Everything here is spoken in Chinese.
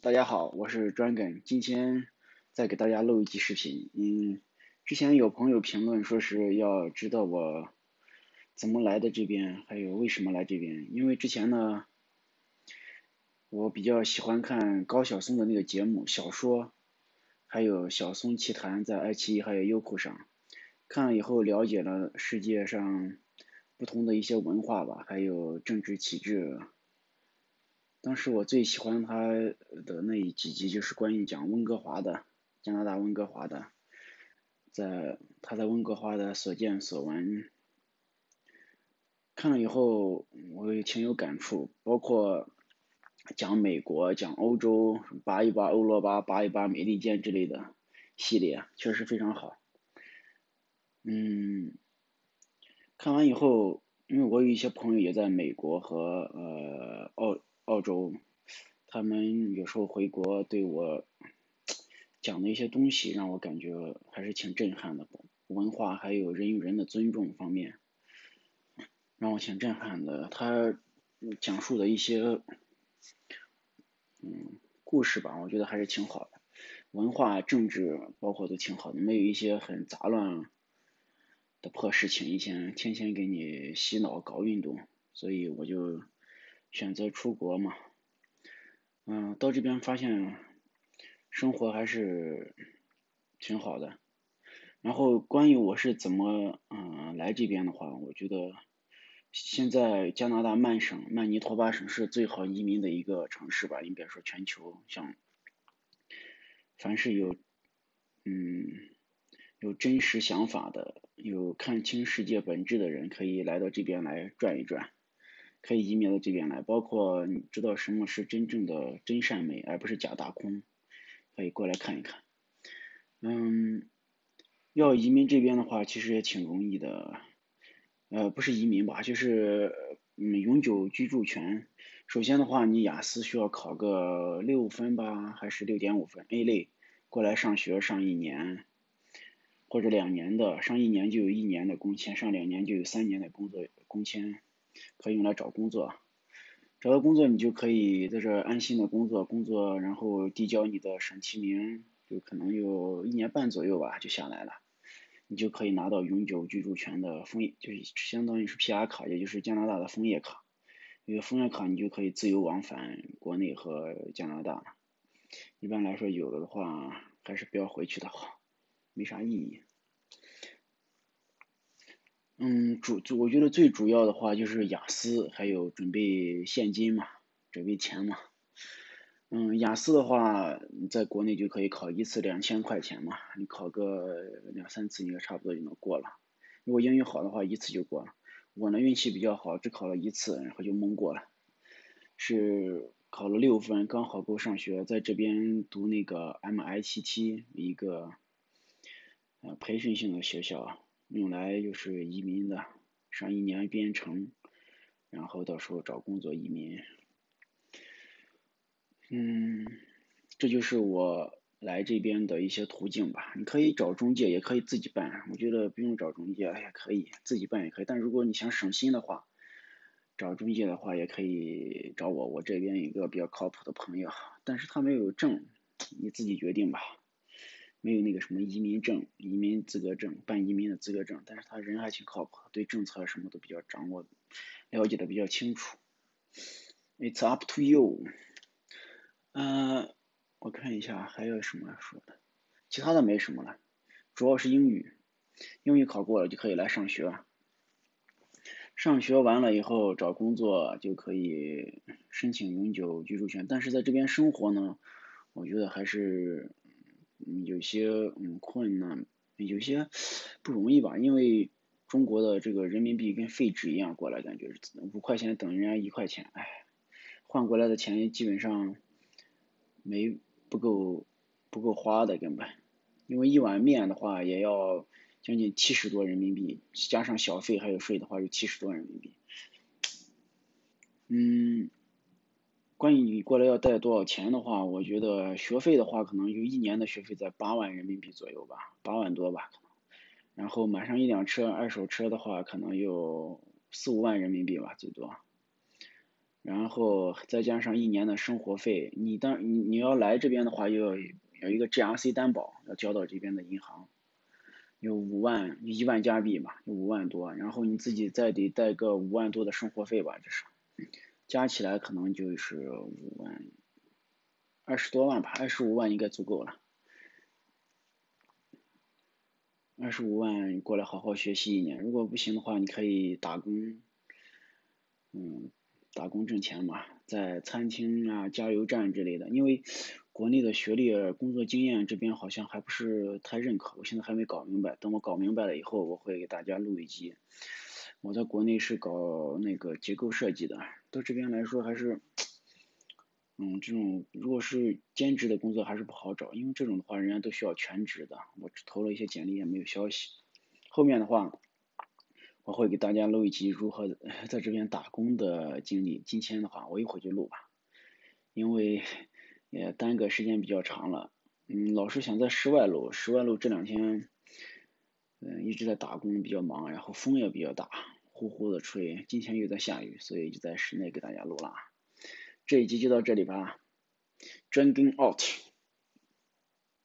大家好，我是专梗，今天再给大家录一期视频。嗯，之前有朋友评论说是要知道我怎么来的这边，还有为什么来这边。因为之前呢，我比较喜欢看高晓松的那个节目小说，还有晓松奇谈在爱奇艺还有优酷上，看了以后了解了世界上不同的一些文化吧，还有政治体制。当时我最喜欢他的那一几集，就是关于讲温哥华的，加拿大温哥华的，在他在温哥华的所见所闻，看了以后我也挺有感触，包括讲美国、讲欧洲，扒一扒欧罗巴、扒一扒美利坚之类的系列，确实非常好。嗯，看完以后，因为我有一些朋友也在美国和呃澳。澳洲，他们有时候回国对我讲的一些东西，让我感觉还是挺震撼的。文化还有人与人的尊重方面，让我挺震撼的。他讲述的一些嗯故事吧，我觉得还是挺好的。文化、政治包括都挺好的，没有一些很杂乱的破事情，以前天天给你洗脑搞运动，所以我就。选择出国嘛，嗯，到这边发现生活还是挺好的。然后关于我是怎么嗯来这边的话，我觉得现在加拿大曼省曼尼托巴省是最好移民的一个城市吧，应该说全球像凡是有嗯有真实想法的、有看清世界本质的人，可以来到这边来转一转。可以移民到这边来，包括你知道什么是真正的真善美，而不是假大空，可以过来看一看。嗯，要移民这边的话，其实也挺容易的。呃，不是移民吧，就是嗯永久居住权。首先的话，你雅思需要考个六分吧，还是六点五分 A 类，过来上学上一年，或者两年的，上一年就有一年的工签，上两年就有三年的工作工签。可以用来找工作，找到工作你就可以在这安心的工作，工作然后递交你的省提名，就可能有一年半左右吧就下来了，你就可以拿到永久居住权的枫叶，就相当于是 PR 卡，也就是加拿大的枫叶卡。有枫叶卡，你就可以自由往返国内和加拿大。一般来说，有了的话还是不要回去的好，没啥意义。嗯，主主我觉得最主要的话就是雅思，还有准备现金嘛，准备钱嘛。嗯，雅思的话，在国内就可以考一次两千块钱嘛，你考个两三次应该差不多就能过了。如果英语好的话，一次就过了。我呢运气比较好，只考了一次，然后就蒙过了。是考了六分，刚好够上学，在这边读那个 MIT 一个呃培训性的学校。用来就是移民的，上一年编程，然后到时候找工作移民。嗯，这就是我来这边的一些途径吧。你可以找中介，也可以自己办。我觉得不用找中介，也可以自己办也可以。但如果你想省心的话，找中介的话也可以找我，我这边一个比较靠谱的朋友，但是他没有证，你自己决定吧。没有那个什么移民证、移民资格证、办移民的资格证，但是他人还挺靠谱，对政策什么都比较掌握，了解的比较清楚。It's up to you。嗯，我看一下还有什么说的，其他的没什么了，主要是英语，英语考过了就可以来上学，上学完了以后找工作就可以申请永久居住权，但是在这边生活呢，我觉得还是。有些嗯困难，有些不容易吧，因为中国的这个人民币跟废纸一样过来，感觉五块钱等于人家一块钱，哎，换过来的钱基本上没不够不够花的根本，因为一碗面的话也要将近七十多人民币，加上小费还有税的话就七十多人民币，嗯。关于你过来要带多少钱的话，我觉得学费的话，可能就一年的学费在八万人民币左右吧，八万多吧。然后买上一辆车，二手车的话，可能有四五万人民币吧，最多。然后再加上一年的生活费，你当你你要来这边的话，要有一个 GRC 担保，要交到这边的银行，有五万一万加币吧，有五万多，然后你自己再得带个五万多的生活费吧，这是，加起来可能就是五万，二十多万吧，二十五万应该足够了。二十五万过来好好学习一年，如果不行的话，你可以打工，嗯，打工挣钱嘛，在餐厅啊、加油站之类的。因为国内的学历、工作经验这边好像还不是太认可，我现在还没搞明白。等我搞明白了以后，我会给大家录一集。我在国内是搞那个结构设计的，到这边来说还是。嗯，这种如果是兼职的工作还是不好找，因为这种的话人家都需要全职的。我投了一些简历也没有消息。后面的话，我会给大家录一集如何 在这边打工的经历。今天的话，我一会儿就录吧，因为也耽搁时间比较长了。嗯，老是想在室外录，室外录这两天，嗯，一直在打工比较忙，然后风也比较大，呼呼的吹。今天又在下雨，所以就在室内给大家录了。这一集就到这里吧，Drinking out。